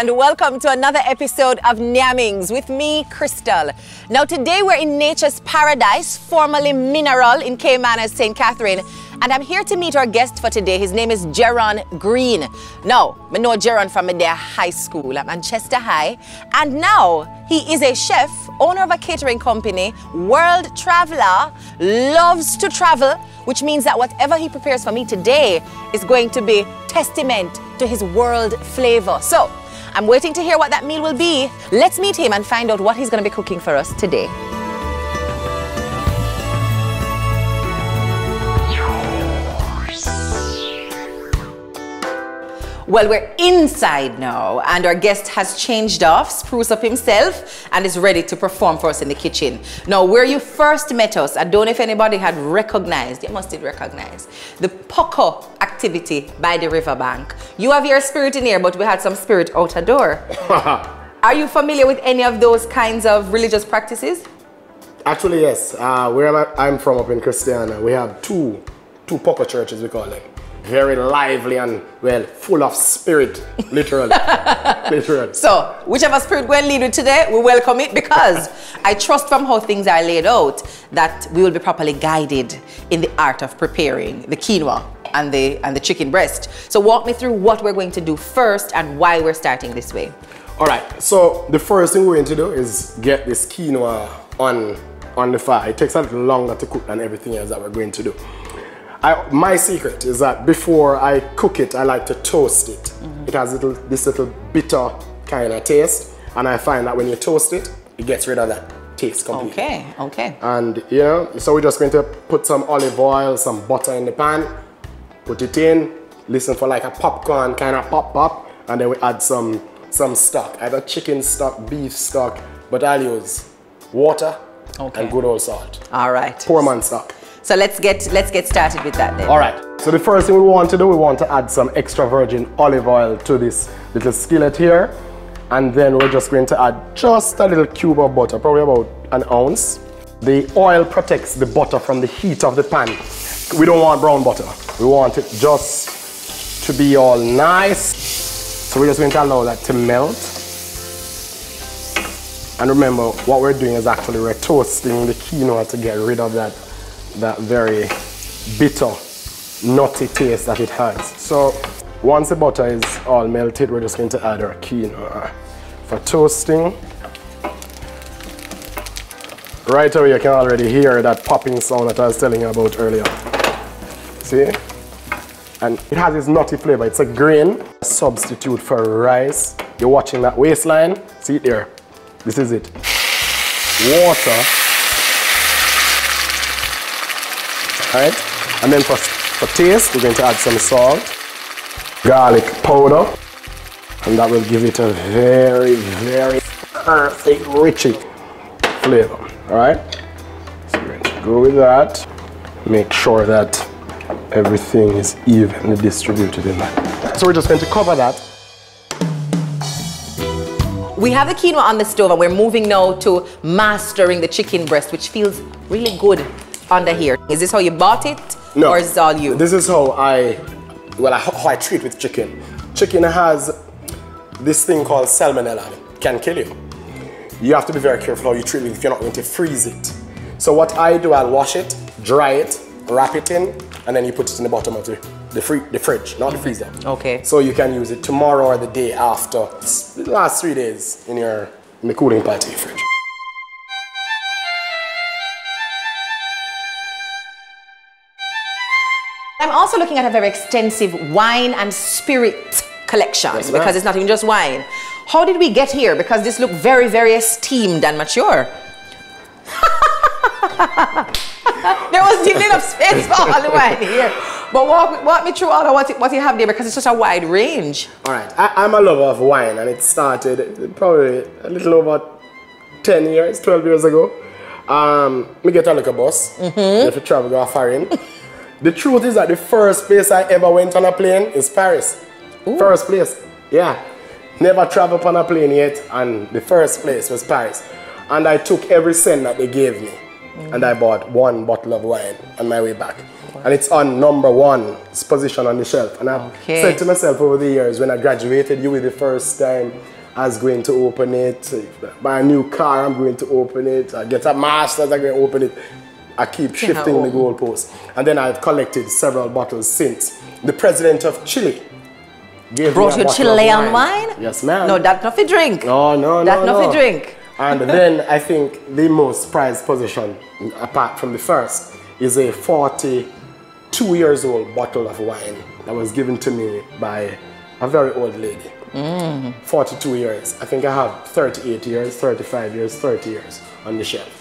And welcome to another episode of Nyammings with me, Krystal. Now, today we're in nature's paradise, formerly Mineral in Caymanas, St. Catherine. And I'm here to meet our guest for today. His name is Jerron Green. Now, I know Jerron from Medea High School at Manchester High. And now he is a chef, owner of a catering company, world traveler, loves to travel, which means that whatever he prepares for me today is going to be testament to his world flavor. So, I'm waiting to hear what that meal will be. Let's meet him and find out what he's going to be cooking for us today. Well, we're inside now, and our guest has changed off, spruce up himself, and is ready to perform for us in the kitchen. Now, where you first met us, I don't know if anybody had recognized, you must have recognized, the Poco activity by the riverbank. You have your spirit in here, but we had some spirit out a door. Are you familiar with any of those kinds of religious practices? Actually, yes. Uh, where I'm from up in Christiana, we have two, two Poco churches, we call them very lively and well full of spirit literally. Literally. So whichever spirit we're leading today we welcome it because i trust from how things are laid out that we will be properly guided in the art of preparing the quinoa and the and the chicken breast. So walk me through what we're going to do first and why we're starting this way. All right. So the first thing we're going to do is get this quinoa on on the fire. It takes a little longer to cook than everything else that we're going to do I, my secret is that before I cook it, I like to toast it. Mm -hmm. It has little, this little bitter kind of taste. And I find that when you toast it, it gets rid of that taste completely. Okay, okay. And you know, so we're just going to put some olive oil, some butter in the pan, put it in, listen for like a popcorn kind of pop pop, and then we add some some stock, either chicken stock, beef stock, but I'll use water okay. and good old salt. All right. Poor man stock. So let's get, let's get started with that then. All right. So the first thing we want to do, we want to add some extra virgin olive oil to this little skillet here. And then we're just going to add just a little cube of butter, probably about an ounce. The oil protects the butter from the heat of the pan. We don't want brown butter. We want it just to be all nice. So we're just going to allow that to melt. And remember, what we're doing is actually we're toasting the quinoa to get rid of that that very bitter, nutty taste that it has. So once the butter is all melted, we're just going to add our quinoa for toasting. Right away, you can already hear that popping sound that I was telling you about earlier. See? And it has this nutty flavor. It's a grain substitute for rice. You're watching that waistline. See it there? This is it. Water right? And then for, for taste, we're going to add some salt, garlic powder, and that will give it a very, very perfect, rich flavor, all right? So we're going to go with that. Make sure that everything is evenly distributed in that. So we're just going to cover that we have the quinoa on the stove and we're moving now to mastering the chicken breast, which feels really good under here. Is this how you bought it? No. Or is this all you? This is how I, well, how I treat with chicken. Chicken has this thing called salmonella. It can kill you. You have to be very careful how you treat it if you're not going to freeze it. So what I do, I'll wash it, dry it, wrap it in, and then you put it in the bottom of the, the, free, the fridge, not the mm-hmm. freezer. Okay. So you can use it tomorrow or the day after. the last three days in your in the cooling part of your fridge. I'm also looking at a very extensive wine and spirit collection yes, because it's not even just wine. How did we get here? Because this looked very, very esteemed and mature. there was not enough space for all the wine here. But walk, walk me through all of what, what you have there because it's such a wide range. All right, I, am a lover of wine and it started probably a little over 10 years, 12 years ago. Um, me get a little bus, mm -hmm. if you travel go foreign. The truth is that the first place I ever went on a plane is Paris. Ooh. First place, yeah. Never traveled on a plane yet, and the first place was Paris. And I took every cent that they gave me. Mm. and I bought one bottle of wine on my way back. And it's on number one position on the shelf. And I've Okay. said to myself over the years, when I graduated, you were the first time I was going to open it. Buy a new car, I'm going to open it. I get a master's, I'm going to open it. I keep shifting the goalposts. And then I've collected several bottles since. The president of Chile gave Brought me you a of Chilean wine? Yes, ma'am. No, that not for drink. No, no, That no, not no. for drink. And then I think the most prized position, apart from the first, is a 42 years old bottle of wine that was given to me by a very old lady. Mm. 42 years. I think I have 38 years, 35 years, 30 years on the shelf.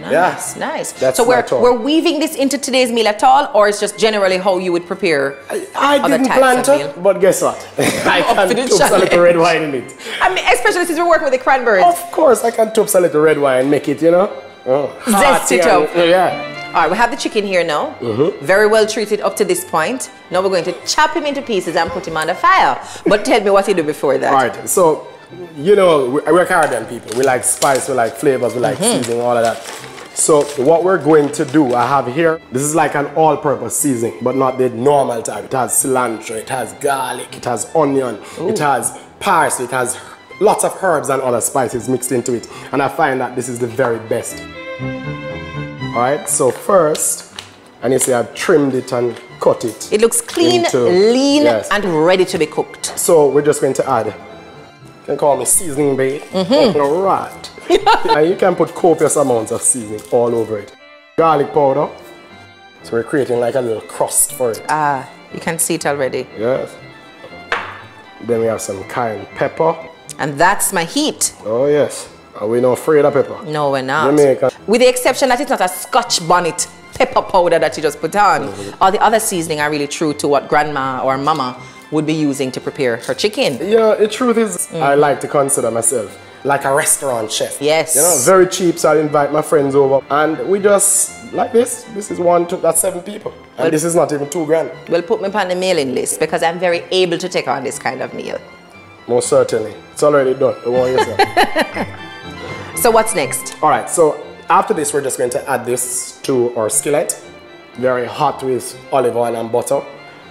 Nice, nice. That's so we're, we're weaving this into today's meal at all, or it's just generally how you would prepare? I Other didn't plan to, but guess what? I can toast a little red wine in it. I mean, especially since we're working with the cranberries. Of course, I can toast a little red wine, make it, you know. Oh, Zest it up. and- Yeah. All right, we have the chicken here now. Mm-hmm. Very well treated up to this point. Now we're going to chop him into pieces and put him on the fire. But tell me what you do before that. All right, so you know we- we're Caribbean people. We like spice, we like flavors, we like mm-hmm. seasoning, all of that. So what we're going to do, I have here. This is like an all-purpose seasoning, but not the normal type. It has cilantro, it has garlic, it has onion, it has parsley, it has lots of herbs and other spices mixed into it. And I find that this is the very best. All right, so first, and you see I've trimmed it and cut it. It looks clean, into- lean, yes. and ready to be cooked. So we're just going to add, you can call me seasoning bait. All right. and you can put copious amounts of seasoning all over it. Garlic powder. So we're creating like a little crust for it. Ah, you can see it already. Yes. Then we have some cayenne pepper. And that's my heat. Oh yes. Are we not afraid of pepper? No, we're not. Jamaica. With the exception that it's not a scotch bonnet pepper powder that you just put on. All the other seasoning are really true to what grandma or mama would be using to prepare her chicken. Yeah, the truth is, mm. I like to consider myself like a restaurant chef. Yes. You know, very cheap, so I invite my friends over. And we just, like this, this is one, two, that's seven people. And Well- this is not even two grand. Well, put me on the mailing list because I'm very able to take on this kind of meal. Most certainly. It's already done. Don't worry yourself. So what's next? All right, so after this, we're just going to add this to our skillet. Very hot with olive oil and butter.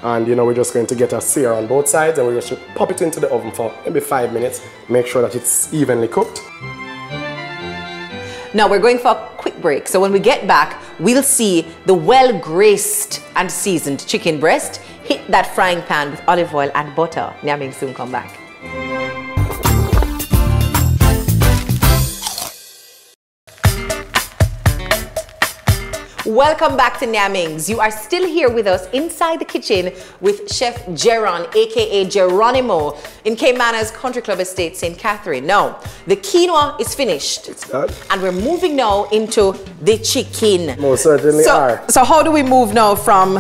And you know, we're just going to get a sear on both sides and we're just going to pop it into the oven for maybe five minutes. Make sure that it's evenly cooked. Now we're going for a quick break. So when we get back, we'll see the well graced and seasoned chicken breast hit that frying pan with olive oil and butter. Nyaming soon come back. Welcome back to Nyammings. You are still here with us inside the kitchen with Chef Jerron, aka Geronimo, in Caymanas Country Club Estate, St. Catherine. Now, the quinoa is finished. It's done. And we're moving now into the chicken. Most certainly so, are. So how do we move now from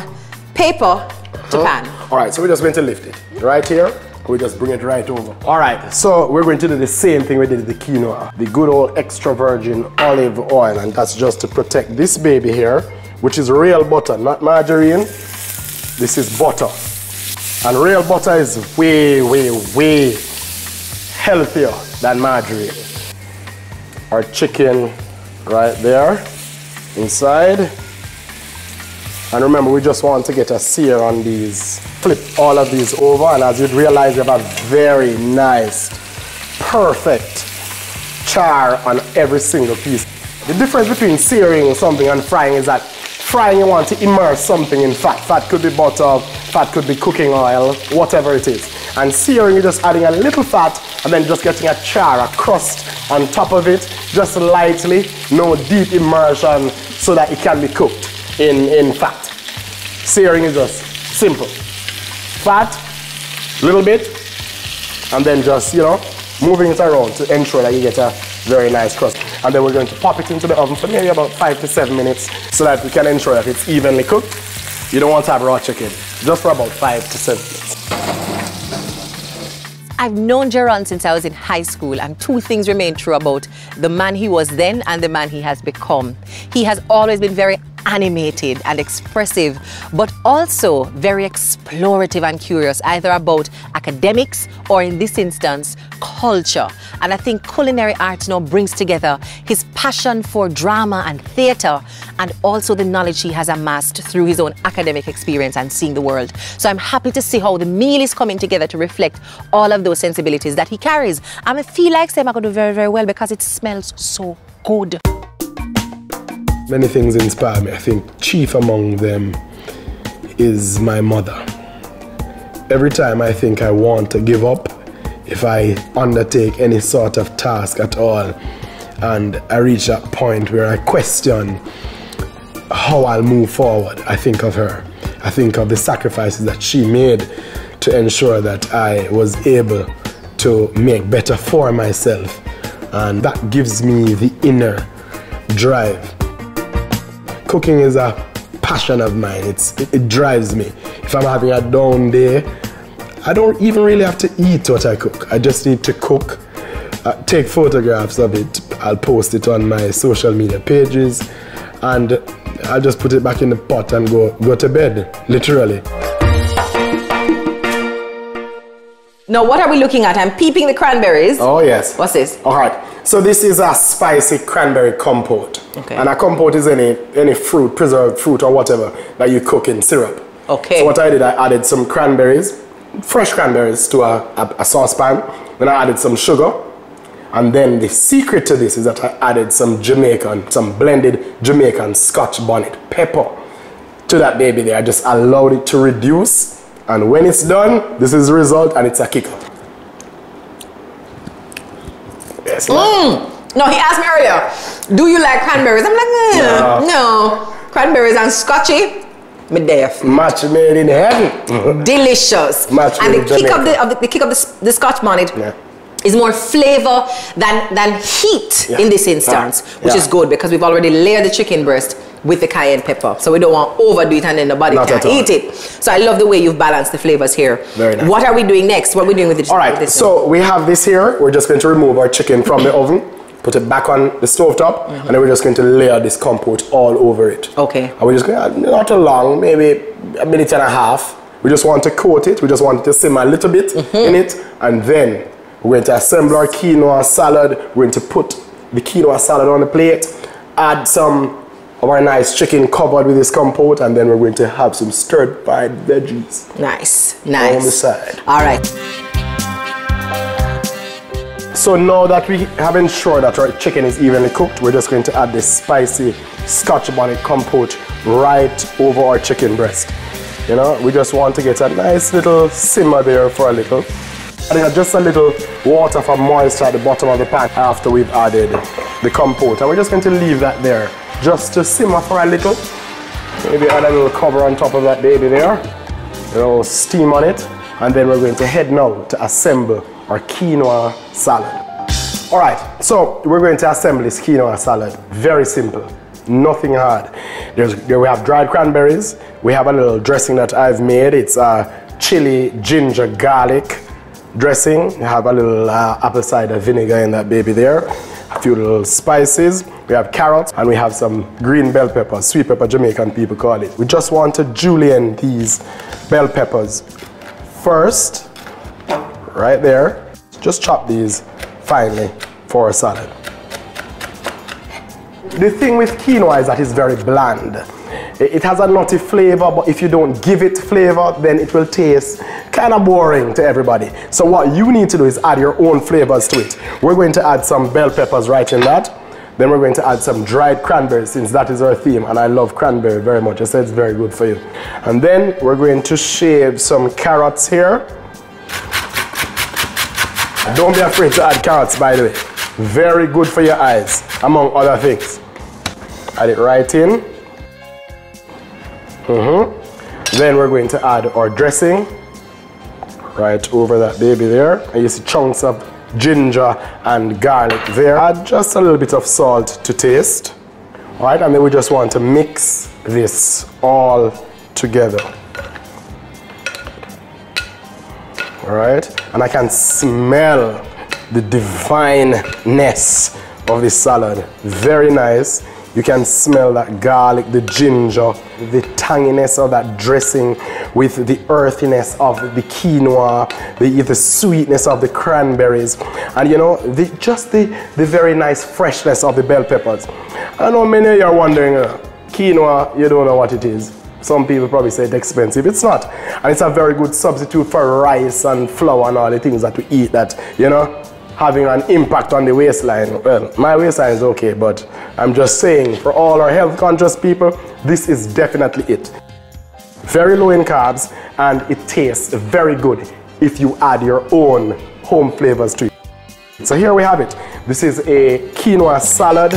paper to uh-huh. pan? All right, so we're just going to lift it right here. We just bring it right over. All right, so we're going to do the same thing we did with the quinoa. The good old extra virgin olive oil, and that's just to protect this baby here, which is real butter, not margarine. This is butter. And real butter is way, way, way healthier than margarine. Our chicken right there inside. And remember, we just want to get a sear on these. Flip all of these over, and as you'd realize, you have a very nice, perfect char on every single piece. The difference between searing something and frying is that frying you want to immerse something in fat. Fat could be butter, fat could be cooking oil, whatever it is. And searing, you're just adding a little fat and then just getting a char, a crust on top of it, just lightly, no deep immersion so that it can be cooked in, in fat. Searing is just simple. Fat, little bit, and then just, you know, moving it around to ensure that you get a very nice crust. And then we're going to pop it into the oven for maybe about five to seven minutes so that we can ensure that it's evenly cooked. You don't want to have raw chicken, just for about five to seven minutes. I've known Jerron since I was in high school, and two things remain true about the man he was then and the man he has become. He has always been very animated and expressive, but also very explorative and curious, either about academics or in this instance, culture. And I think culinary arts now brings together his passion for drama and theatre and also the knowledge he has amassed through his own academic experience and seeing the world. So I'm happy to see how the meal is coming together to reflect all of those sensibilities that he carries. And I feel like Sam I could do very, very well because it smells so good. Many things inspire me. I think chief among them is my mother. Every time I think I want to give up, if I undertake any sort of task at all, and I reach that point where I question how I'll move forward, I think of her. I think of the sacrifices that she made to ensure that I was able to make better for myself. And that gives me the inner drive. Cooking is a passion of mine. It's, it, it drives me. If I'm having a down day, I don't even really have to eat what I cook. I just need to cook, uh, take photographs of it. I'll post it on my social media pages, and I'll just put it back in the pot and go go to bed, literally. Now, what are we looking at? I'm peeping the cranberries. Oh yes. What's this? All right. So this is a spicy cranberry compote. Okay. And a compote is any any fruit, preserved fruit or whatever that you cook in syrup. Okay. So what I did, I added some cranberries, fresh cranberries to a, a, a saucepan. Then I added some sugar. And then the secret to this is that I added some Jamaican, some blended Jamaican Scotch bonnet pepper to that baby there. I just allowed it to reduce. And when it's done, this is the result and it's a kicker. Yes. Mm. No, he asked me earlier, do you like cranberries? I'm like, eh, no. Cranberries and scotchy, me deaf. Match made in heaven. Delicious. Match and the kick, of the, of the, the kick of the, the scotch bonnet Yeah. Is more flavor than, than heat Yeah. in this instance, which Yeah. is good because we've already layered the chicken breast with the cayenne pepper. So we don't want to overdo it and then the body Not can't eat it. So I love the way you've balanced the flavors here. Very nice. What are we doing next? What are we doing with this? All with right, so we have this here. We're just going to remove our chicken from the oven, put it back on the stove top, and then we're just going to layer this compote all over it. Okay. And we're just going to, not too long, maybe a minute and a half. We just want to coat it. We just want it to simmer a little bit Mm-hmm. in it. And then we're going to assemble our quinoa salad. We're going to put the quinoa salad on the plate, add some of our nice chicken covered with this compote, and then we're going to have some stirred fried veggies. Nice, nice. On the side. All right. So now that we have ensured that our chicken is evenly cooked, we're just going to add this spicy scotch bonnet compote right over our chicken breast. You know, we just want to get a nice little simmer there for a little. Adding just a little water for moisture at the bottom of the pan after we've added the compote. And we're just going to leave that there just to simmer for a little. Maybe add a little cover on top of that baby there. A little steam on it. And then we're going to head now to assemble our quinoa salad. All right, so we're going to assemble this quinoa salad. Very simple, nothing hard. There's, there we have dried cranberries. We have a little dressing that I've made. It's a chili, ginger, garlic dressing. We have a little uh, apple cider vinegar in that baby there. A few little spices. We have carrots and we have some green bell peppers, sweet pepper Jamaican people call it. We just want to julienne these bell peppers first, right there. Just chop these finely for a salad. The thing with quinoa is that it's very bland. It has a nutty flavor, but if you don't give it flavor, then it will taste kind of boring to everybody. So what you need to do is add your own flavors to it. We're going to add some bell peppers right in that. Then we're going to add some dried cranberries since that is our theme and I love cranberry very much. I said it's very good for you. And then we're going to shave some carrots here. Don't be afraid to add carrots by the way. Very good for your eyes, among other things. Add it right in. Mhm. Then we're going to add our dressing right over that baby there. And you see chunks of ginger and garlic there. Add just a little bit of salt to taste. All right, and then we just want to mix this all together. All right, and I can smell the divineness of this salad. Very nice, You can smell that garlic, the ginger, the tanginess of that dressing with the earthiness of the quinoa, the, the sweetness of the cranberries, and you know, the, just the, the very nice freshness of the bell peppers. I know many of you are wondering, uh, quinoa, you don't know what it is. Some people probably say it's expensive. It's not. And it's a very good substitute for rice and flour and all the things that we eat that, you know, having an impact on the waistline. Well, my waistline is okay, but I'm just saying for all our health conscious people, this is definitely it. Very low in carbs and it tastes very good if you add your own home flavors to it. So here we have it. This is a quinoa salad.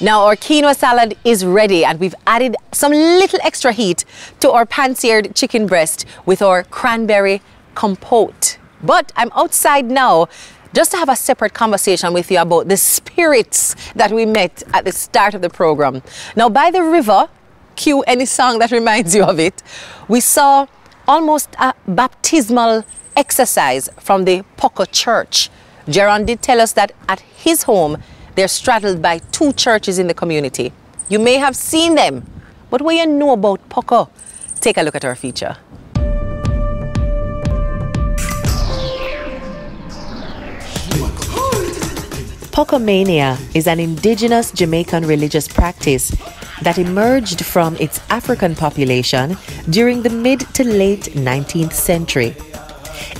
Now our quinoa salad is ready and we've added some little extra heat to our pan-seared chicken breast with our cranberry compote. But I'm outside now just to have a separate conversation with you about the spirits that we met at the start of the program. Now, by the river, cue any song that reminds you of it, we saw almost a baptismal exercise from the Poco Church. Jerron did tell us that at his home, they're straddled by two churches in the community. You may have seen them, but what you know about Poco? Take a look at our feature. Pocomania is an indigenous Jamaican religious practice that emerged from its African population during the mid to late 19th century.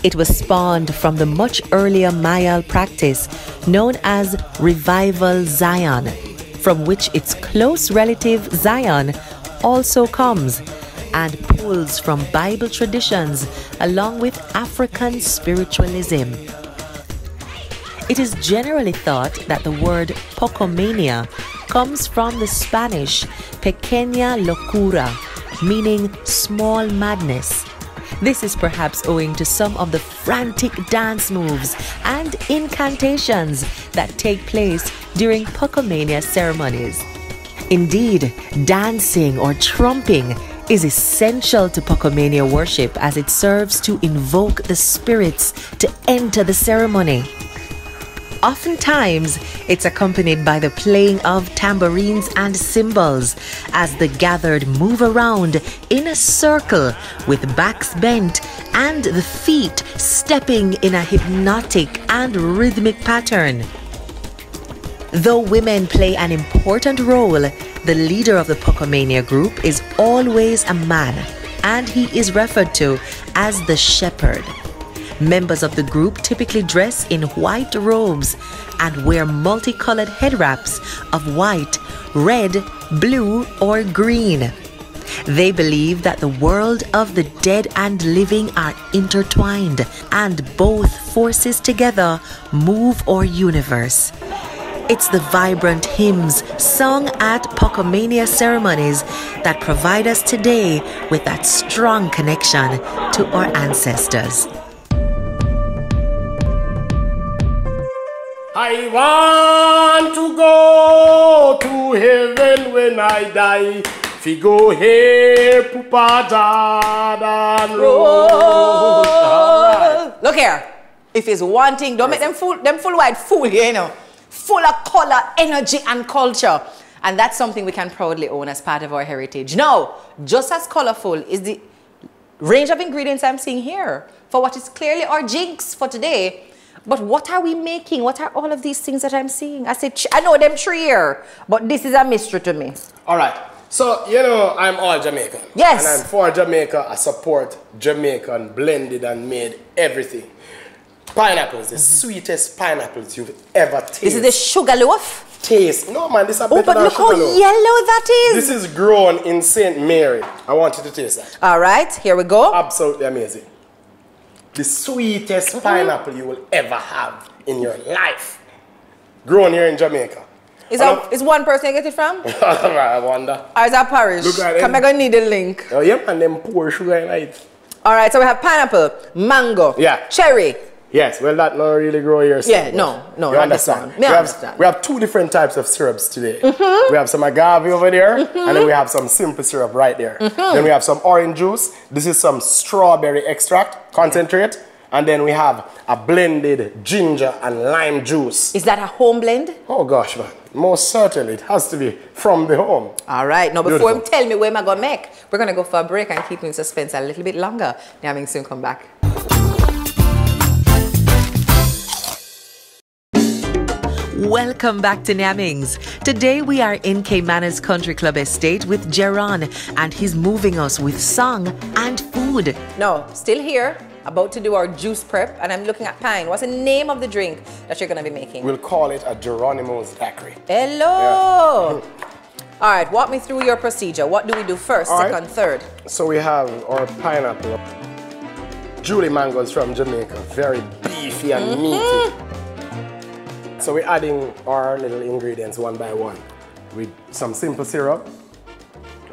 It was spawned from the much earlier Myal practice known as Revival Zion, from which its close relative Zion also comes and pulls from Bible traditions along with African spiritualism. It is generally thought that the word pocomania comes from the Spanish pequeña locura, meaning small madness. This is perhaps owing to some of the frantic dance moves and incantations that take place during Pocomania ceremonies. Indeed, dancing or trumping is essential to Pocomania worship as it serves to invoke the spirits to enter the ceremony. Oftentimes, it's accompanied by the playing of tambourines and cymbals as the gathered move around in a circle with backs bent and the feet stepping in a hypnotic and rhythmic pattern. Though women play an important role, the leader of the Pocomania group is always a man, and he is referred to as the shepherd. Members of the group typically dress in white robes and wear multicolored head wraps of white, red, blue, or green. They believe that the world of the dead and living are intertwined and both forces together move our universe. It's the vibrant hymns sung at Pocomania ceremonies that provide us today with that strong connection to our ancestors. I want to go to heaven when I die. Fi go here, Pupa Jordan Road. Look here. If he's wanting, don't make them fool, them full white fool here, you know. Full of color, energy, and culture. And that's something we can proudly own as part of our heritage. Now, just as colorful is the range of ingredients I'm seeing here for what is clearly our jinx for today. But what are we making? What are all of these things that I'm seeing? I said, I know them three here, but this is a mystery to me. All right. So, you know, I'm all Jamaican. Yes. And I'm for Jamaica. I support Jamaican blended and made everything. Pineapples, the mm-hmm. sweetest pineapples you've ever tasted. This is the sugar loaf. taste. No, man, this is a Oh, but look how loaf. yellow that is. This is grown in St. Mary. I want you to taste that. All right, here we go. Absolutely amazing. The sweetest mm-hmm. pineapple you will ever have in your life. Grown here in Jamaica. Is, And that, is one person you get it from? I wonder. Or is that Paris? Look at Come. I gonna need a link. Oh, yeah, man, them pour sugar in it. All right, so we have pineapple, mango, Yeah. cherry. Yes, well, that not really grow here. so- Yeah, no, no, You understand? We have, understand. Mm-hmm. we have two different types of syrups today. We have some agave over there, and then we have some simple syrup right there. Mm-hmm. Then we have some orange juice. This is some strawberry extract, concentrate, And then we have a blended ginger and lime juice. Is that a home blend? Oh gosh, man. Most certainly, it has to be from the home. All right. Now, before Beautiful. tell me where am I going to make, we're going to go for a break and keep you in suspense a little bit longer. Namming soon come back. Welcome back to Nyammings. Today we are in Caymanas Country Club Estate with Jerron, and he's moving us with song and food. No, still here, about to do our juice prep, and I'm looking at Pine. What's the name of the drink that you're going to be making? We'll call it a Geronimo's daiquiri. Hello. All right, walk me through your procedure. What do we do first, All right. second, third? So we have our pineapple. Julie mangoes from Jamaica, very beefy and meaty. So we're adding our little ingredients one by one. With some simple syrup,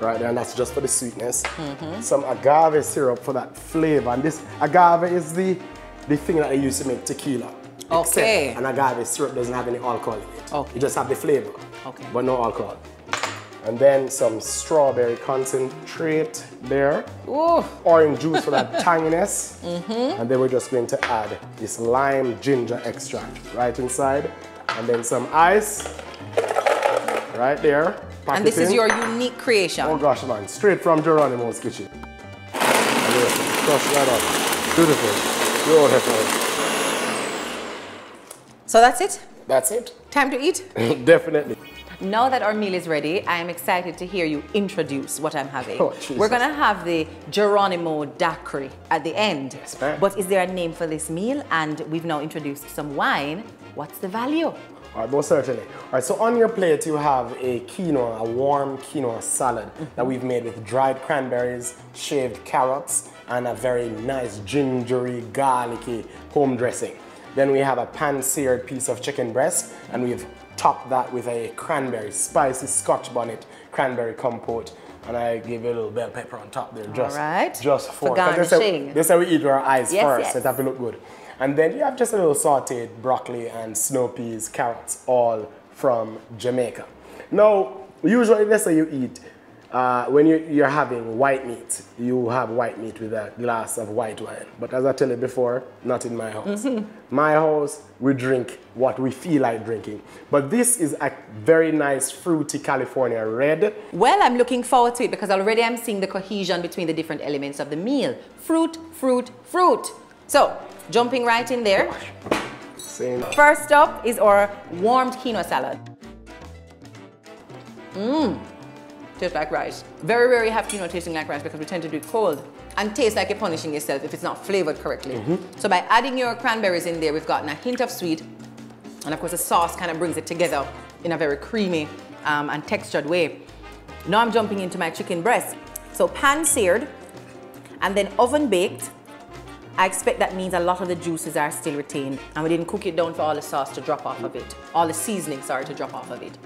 right there, and that's just for the sweetness. Mm-hmm. Some agave syrup for that flavor. And this agave is the, the thing that they use to make tequila. Okay. Except an agave syrup doesn't have any alcohol in it. Okay. You just have the flavor, Okay. but no alcohol. And then some strawberry concentrate there Ooh, orange juice for that tanginess. Mm-hmm. And then we're just going to add this lime ginger extract right inside. And then some ice right there. Pack and this is your unique creation. Oh gosh, man, straight from Geronimo's kitchen. Crush that up. Beautiful. Beautiful. So that's it? That's it. Time to eat? Definitely. Now that our meal is ready, I am excited to hear you introduce what I'm having. Oh. We're gonna have the Geronimo daiquiri at the end. Yes, ma'am. but is there a name for this meal? And we've now introduced some wine. What's the value? All right, most certainly. All right, so on your plate you have a quinoa, a warm quinoa salad that mm-hmm. we've made with dried cranberries, shaved carrots, and a very nice gingery, garlicky home dressing. Then we have a pan-seared piece of chicken breast, and we've topped that with a cranberry, spicy scotch bonnet cranberry compote. And I give you a little bell pepper on top there, just, right. just For for, 'cause this is how- garnishing. This is how we eat with our eyes Yes, first. yes. It have to look good. And then you have just a little sauteed broccoli and snow peas, carrots, all from Jamaica. Now, usually let's say you eat, uh, when you, you're having white meat, you have white meat with a glass of white wine. But as I tell you before, not in my house. My house, we drink what we feel like drinking. But this is a very nice fruity California red. Well, I'm looking forward to it because already I'm seeing the cohesion between the different elements of the meal. Fruit, fruit, fruit. So, jumping right in there. Saying, First up is our warmed quinoa salad. Mmm, tastes like rice. Very rarely have quinoa tasting like rice because we tend to do it cold and taste like you're punishing yourself if it's not flavored correctly. So by adding your cranberries in there, we've gotten a hint of sweet and of course the sauce kind of brings it together in a very creamy um, and textured way. Now I'm jumping into my chicken breast. So pan seared and then oven baked. I expect that means a lot of the juices are still retained and we didn't cook it down for all the sauce to drop off of it. All the seasoning, sorry, to drop off of it.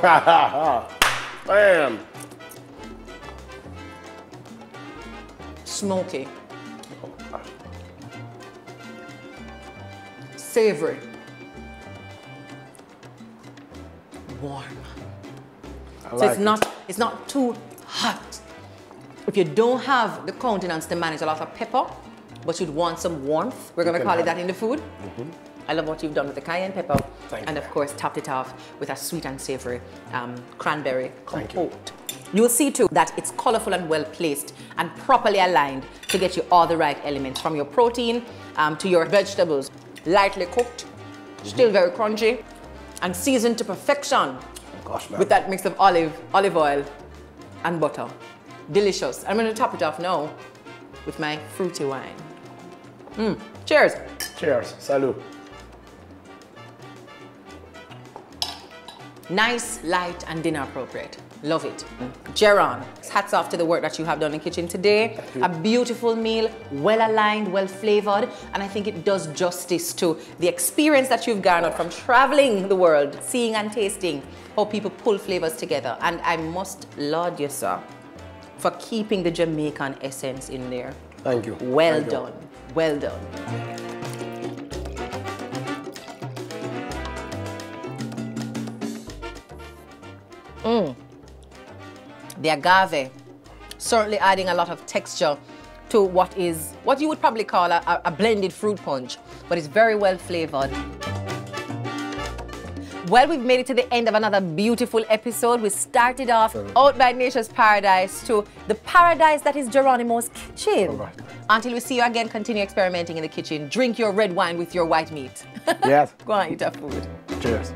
Bam! Smoky. Savory. Warm. So it's it. not it's not too hot. If you don't have the countenance to manage a lot of pepper, but you'd want some warmth, we're gonna call it that in the food. I love what you've done with the cayenne pepper, Thank and you. of course topped it off with a sweet and savory um, cranberry compote. You will see too that it's colorful and well placed and properly aligned to get you all the right elements from your protein um, to your vegetables. Lightly cooked, still very crunchy, and seasoned to perfection Gosh, man. with that mix of olive, olive oil, and butter. Delicious. I'm gonna top it off now with my fruity wine. Mm. Cheers. Cheers. Salute. Nice, light, and dinner appropriate. Love it. Jerron, hats off to the work that you have done in the kitchen today. A beautiful meal, well aligned, well flavored, and I think it does justice to the experience that you've garnered from traveling the world, seeing and tasting how people pull flavors together. And I must laud you, sir, for keeping the Jamaican essence in there. Thank you. Well Thank you. done. Well done. The agave certainly adding a lot of texture to what is what you would probably call a, a blended fruit punch, but it's very well flavored. Well, we've made it to the end of another beautiful episode. We started off out by Nature's Paradise to the paradise that is Geronimo's kitchen. Until we see you again, continue experimenting in the kitchen. Drink your red wine with your white meat. Yes. Go on, eat your food. Cheers.